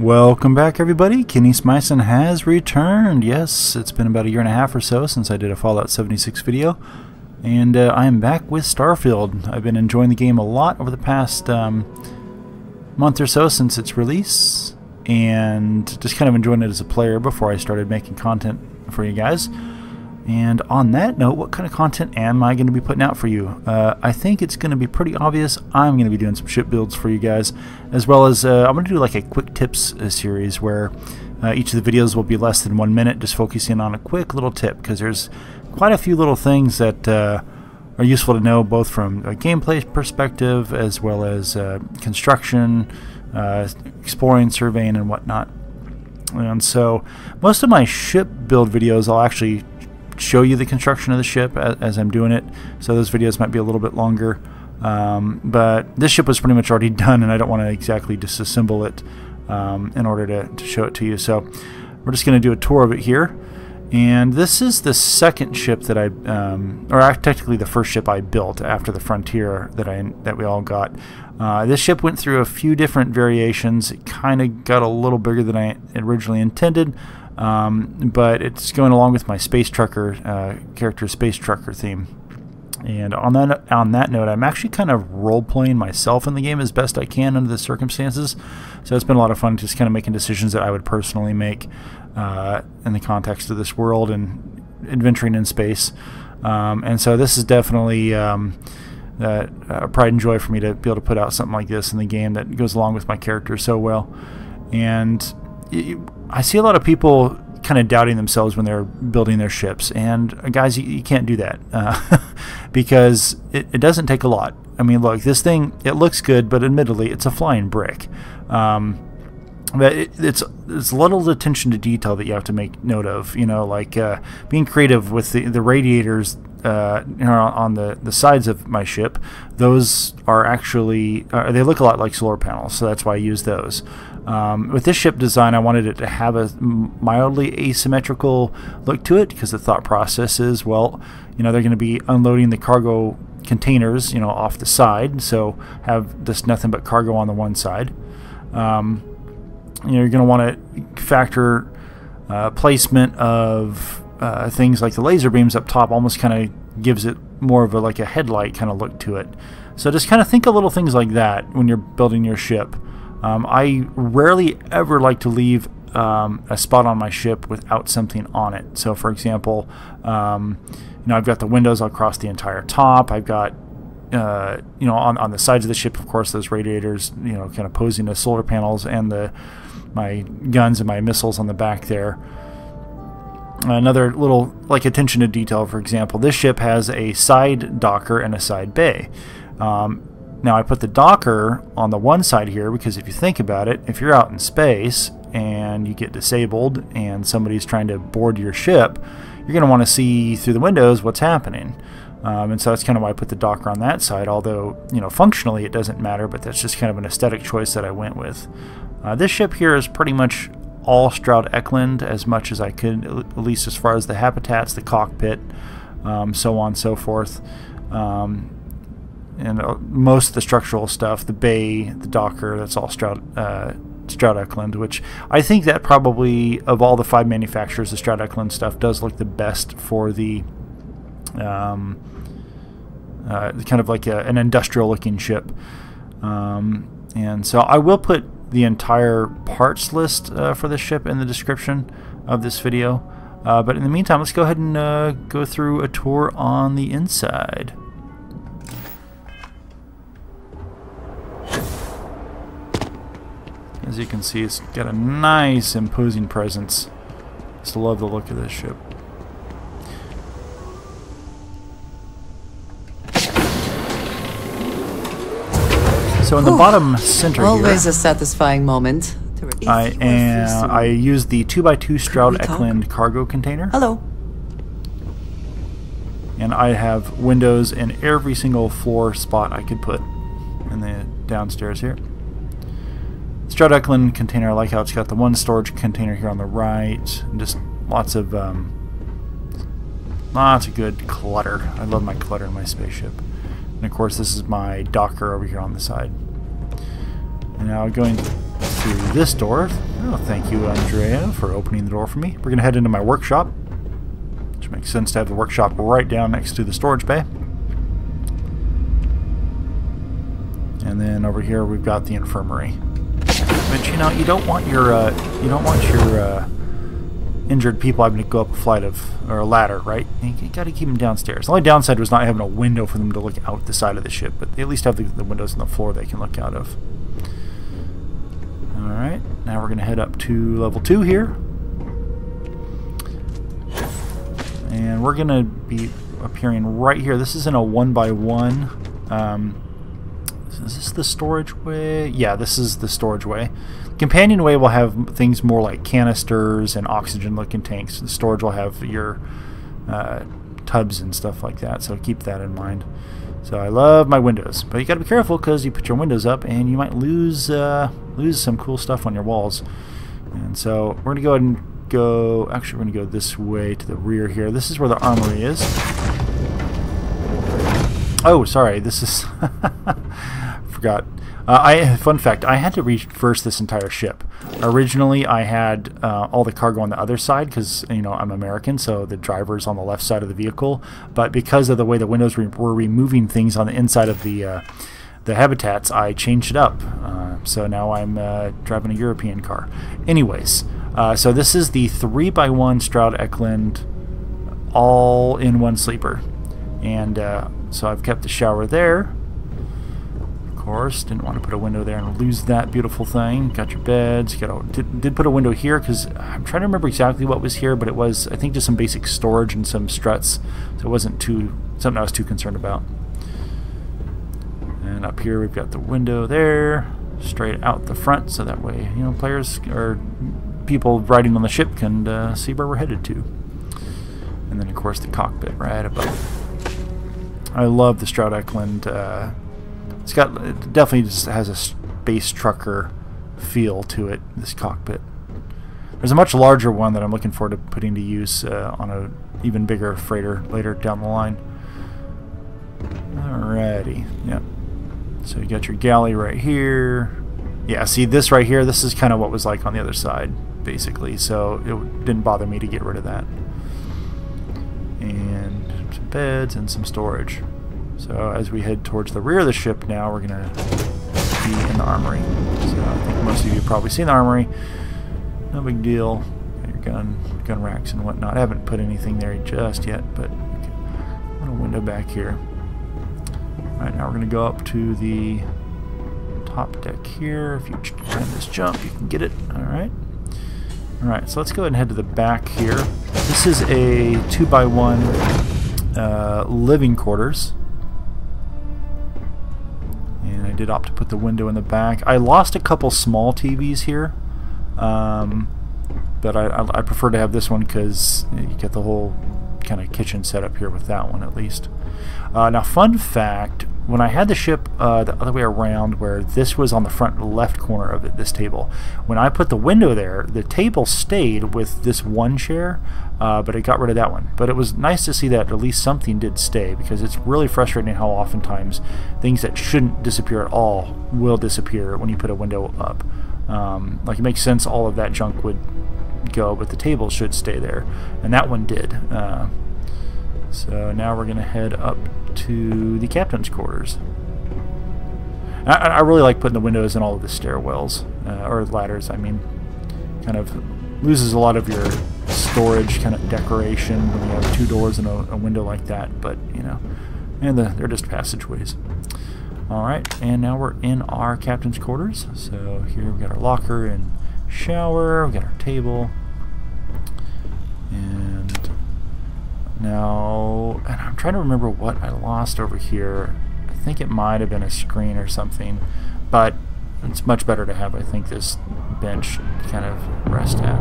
Welcome back everybody, Kenny Smyson has returned. Yes, it's been about a year and a half or so since I did a Fallout 76 video. And uh, I am back with Starfield. I've been enjoying the game a lot over the past um, month or so since its release. And just kind of enjoying it as a player before I started making content for you guys. And on that note, what kind of content am I going to be putting out for you? Uh, I think it's going to be pretty obvious. I'm going to be doing some ship builds for you guys, as well as uh, I'm going to do like a quick tips uh, series where uh, each of the videos will be less than one minute, just focusing on a quick little tip because there's quite a few little things that uh, are useful to know both from a gameplay perspective as well as uh, construction, exploring, surveying, and whatnot. And so most of my ship build videos I'll actually show you the construction of the ship as, as I'm doing it. So those videos might be a little bit longer. Um, but this ship was pretty much already done, and I don't want to exactly disassemble it um, in order to, to show it to you. So we're just going to do a tour of it here. And this is the second ship that I, um, or technically the first ship I built after the Frontier that I that we all got. Uh, this ship went through a few different variations. It kind of got a little bigger than I originally intended, um, but it's going along with my space trucker uh, character space trucker theme. And on that on that note, I'm actually kind of role playing myself in the game as best I can under the circumstances. So it's been a lot of fun just kind of making decisions that I would personally make uh, in the context of this world and adventuring in space. Um, and so this is definitely um, uh, a pride and joy for me to be able to put out something like this in the game that goes along with my character so well. And I see a lot of people kind of doubting themselves when they're building their ships, and uh, guys, you, you can't do that uh, because it, it, doesn't take a lot. I mean, look, this thing it looks good, but admittedly, it's a flying brick. Um, but it, it's it's little attention to detail that you have to make note of. You know, like uh, being creative with the the radiators uh, you know, on the, the sides of my ship, those are actually, uh, they look a lot like solar panels, so that's why I use those. Um, with this ship design, I wanted it to have a mildly asymmetrical look to it because the thought process is, well, you know, they're going to be unloading the cargo containers, you know, off the side, so have just nothing but cargo on the one side. Um, you know, you're going to want to factor uh, placement of uh, things like the laser beams up top almost kind of gives it more of a like a headlight kind of look to it. So just kind of think of little things like that when you're building your ship. Um, I rarely ever like to leave um, a spot on my ship without something on it. So for example, um, you know I've got the windows across the entire top. I've got uh, you know on, on the sides of the ship, of course, those radiators, you know, kind of posing as solar panels, and the my guns and my missiles on the back there. Another little like attention to detail, for example, this ship has a side docker and a side bay. Um, now I put the docker on the one side here because if you think about it, if you're out in space and you get disabled and somebody's trying to board your ship, you're going to want to see through the windows what's happening. Um, and so that's kind of why I put the docker on that side, although, you know, functionally it doesn't matter, but that's just kind of an aesthetic choice that I went with. Uh, this ship here is pretty much all Stroud Eklund as much as I could, at least as far as the habitats, the cockpit, um, so on and so forth. Um, and uh, most of the structural stuff, the bay, the docker, that's all Stroud, uh, Stroud which I think that probably, of all the five manufacturers, the Stroud Eklund stuff does look the best for the um, uh, kind of like a, an industrial looking ship. Um, and so I will put the entire parts list uh, for this ship in the description of this video. Uh, but in the meantime, let's go ahead and uh, go through a tour on the inside. As you can see, it's got a nice imposing presence. Just love the look of this ship. So in the bottom center here. Always here, a satisfying moment. I am, I use the 2x2 Stroud Eklund cargo container. Hello. And I have windows in every single floor spot I could put in the downstairs here. Stroud Eklund container, I like how it's got the one storage container here on the right. And just lots of um, lots of good clutter. I love my clutter in my spaceship. And of course this is my docker over here on the side. And now going through this door. Oh, thank you, Andrea, for opening the door for me. We're going to head into my workshop, which makes sense to have the workshop right down next to the storage bay. And then over here we've got the infirmary. But you know, you don't want your uh, you don't want your uh, injured people having to go up a flight of or a ladder, right? You, got to keep them downstairs. The only downside was not having a window for them to look out the side of the ship, but they at least have the, the windows on the floor they can look out of. All right, now we're going to head up to level two here, and we're going to be appearing right here. This is in a one by one. Um, is this the storage way? Yeah, this is the storage way. Companion way will have things more like canisters and oxygen-looking tanks. The storage will have your uh, tubs and stuff like that, so keep that in mind. So I love my windows, but you got to be careful because you put your windows up and you might lose uh, lose some cool stuff on your walls. And so we're gonna go ahead and go. Actually, we're gonna go this way to the rear here. This is where the armory is. Oh, sorry. This is forgot uh, I fun fact: I had to reverse this entire ship. Originally, I had uh, all the cargo on the other side because you know I'm American, so the driver's on the left side of the vehicle. But because of the way the windows re were removing things on the inside of the uh, the habitats, I changed it up. Uh, so now I'm uh, driving a European car. Anyways, uh, so this is the three x one Stroud Eklund all-in-one sleeper, and so I've kept the shower there course. Didn't want to put a window there and lose that beautiful thing. Got your beds. Got a, did, did put a window here because I'm trying to remember exactly what was here, but it was, I think, just some basic storage and some struts. So it wasn't too something I was too concerned about. And up here we've got the window there, straight out the front, so that way, you know, players or people riding on the ship can uh, see where we're headed to. And then, of course, the cockpit right above. I love the Stroud Eklund uh, it's got it definitely just has a space trucker feel to it. This cockpit. There's a much larger one that I'm looking forward to putting to use uh, on a even bigger freighter later down the line. Alrighty, yep. So you got your galley right here. Yeah, see this right here. This is kind of what was like on the other side, basically. So it didn't bother me to get rid of that. And some beds and some storage. So as we head towards the rear of the ship now, we're going to be in the armory. So I think most of you have probably seen the armory. No big deal. Got your gun, gun racks and whatnot. I haven't put anything there just yet, but a little window back here. Alright, now we're going to go up to the top deck here. If you time this jump, you can get it. Alright. Alright, so let's go ahead and head to the back here. This is a 2 by one uh, living quarters did opt to put the window in the back. I lost a couple small TVs here, um, but I, I, I, prefer to have this one because you get the whole kind of kitchen set up here with that one at least. Uh, now, fun fact, when I had the ship uh, the other way around where this was on the front left corner of it, this table, when I put the window there, the table stayed with this one chair, uh, but it got rid of that one. But it was nice to see that at least something did stay because it's really frustrating how oftentimes things that shouldn't disappear at all will disappear when you put a window up. Um, like it makes sense all of that junk would go, but the table should stay there, and that one did. Uh, so now we're going to head up to the captain's quarters. I, I, really like putting the windows in all of the stairwells, uh, or ladders, I mean. Kind of loses a lot of your storage kind of decoration when you have two doors and a, a window like that, but, you know, and the, they're just passageways. Alright, and now we're in our captain's quarters. So here we've got our locker and shower, we've got our table, and now, trying to remember what I lost over here. I think it might have been a screen or something, but it's much better to have, I think, this bench to kind of rest at.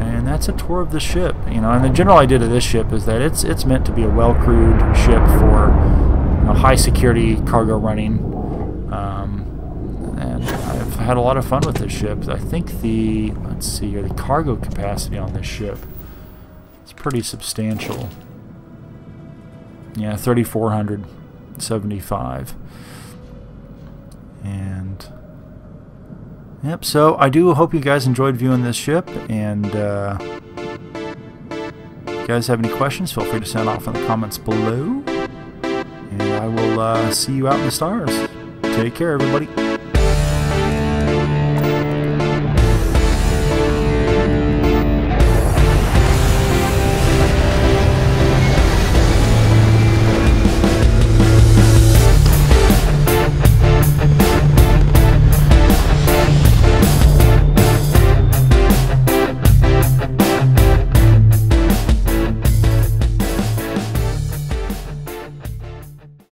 And that's a tour of the ship, you know. And the general idea of this ship is that it's it's meant to be a well-crewed ship for you know, high security cargo running. Um, and I've had a lot of fun with this ship. I think the let's see the cargo capacity on this ship is pretty substantial. Yeah, 3,475. And Yep, so I do hope you guys enjoyed viewing this ship, and uh, you guys have any questions, feel free to send off in the comments below. And I will uh, see you out in the stars. Take care, everybody.